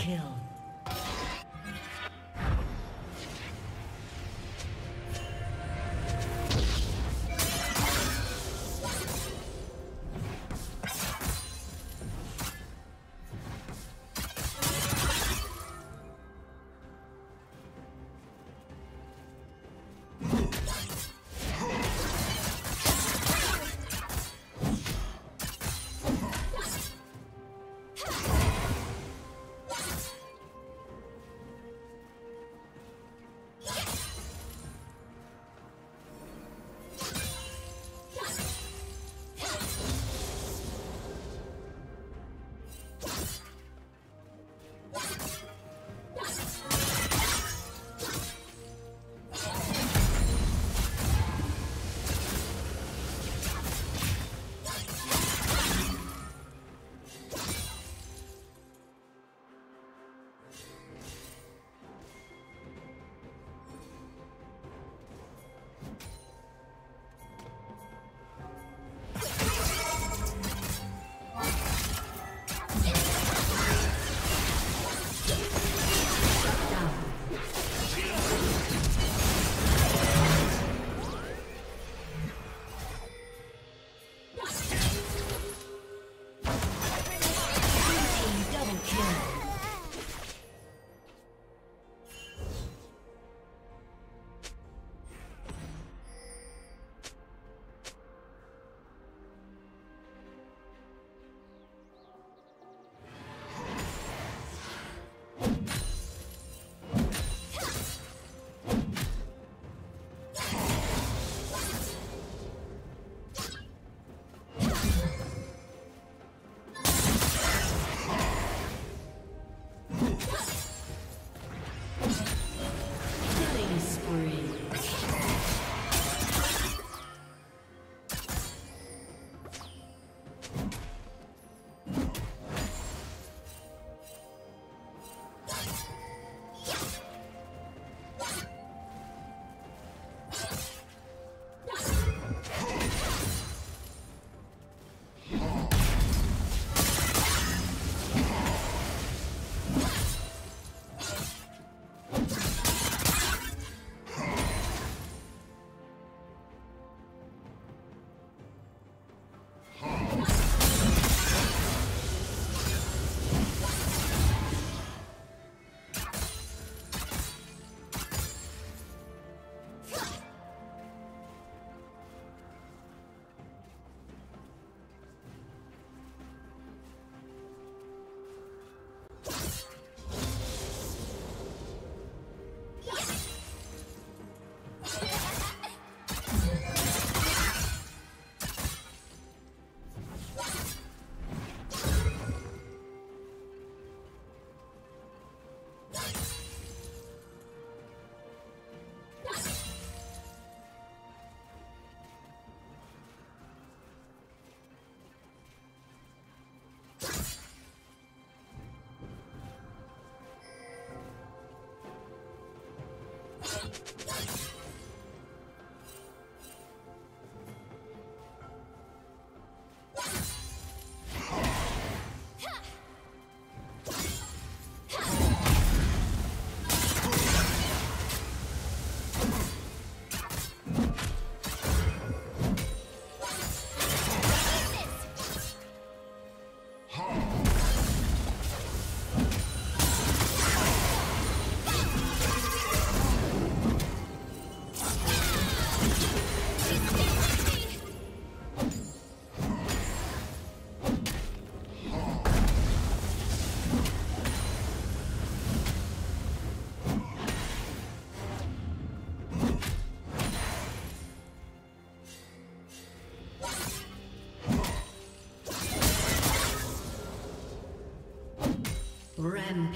Kill.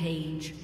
Rampage.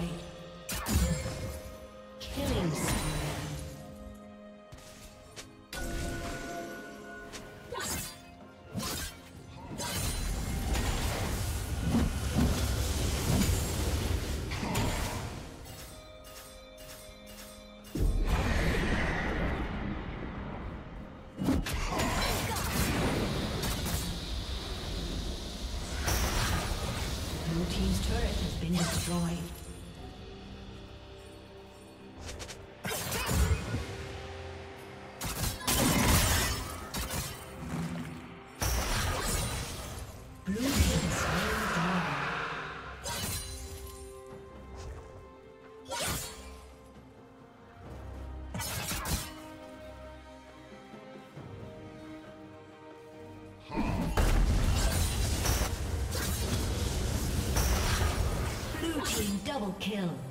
Double kill.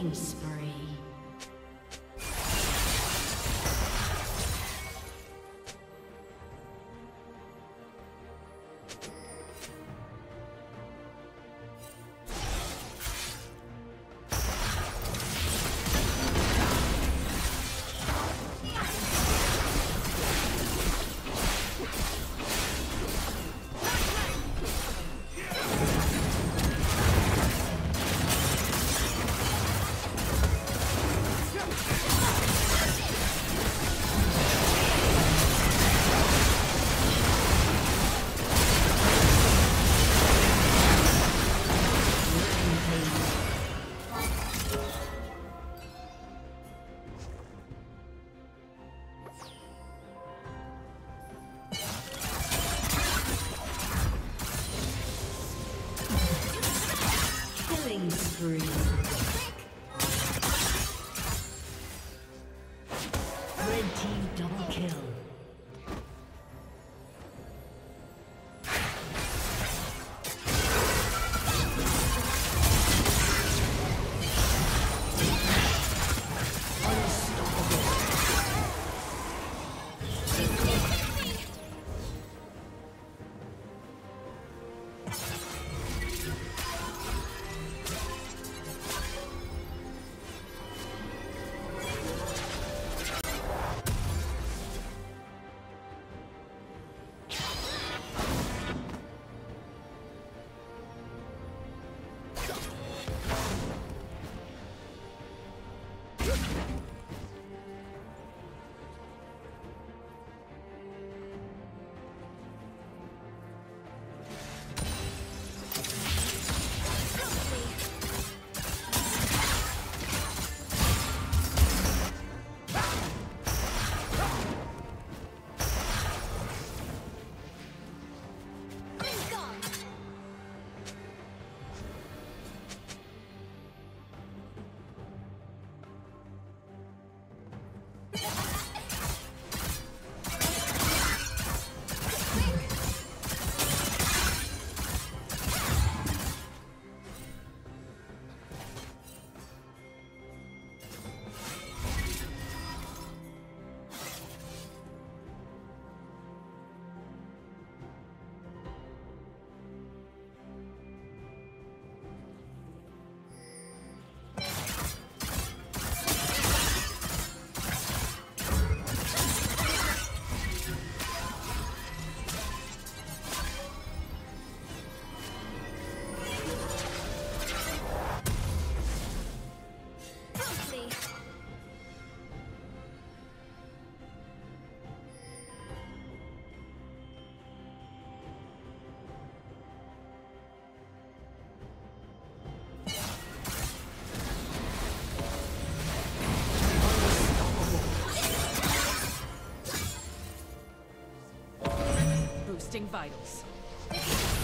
Killing spree. Three. Boosting vitals.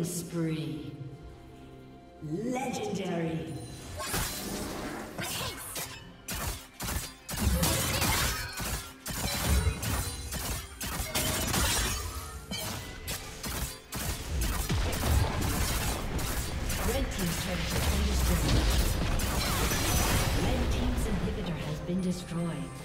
Killing spree. Legendary. Red Team's turret has been destroyed.